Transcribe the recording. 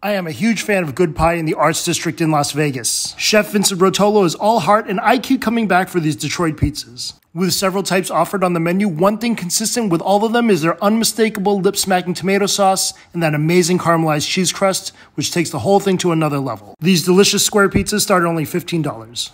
I am a huge fan of good pie in the Arts District in Las Vegas. Chef Vincent Rotolo is all heart and IQ coming back for these Detroit pizzas. With several types offered on the menu, one thing consistent with all of them is their unmistakable lip smacking tomato sauce and that amazing caramelized cheese crust, which takes the whole thing to another level. These delicious square pizzas start at only $15.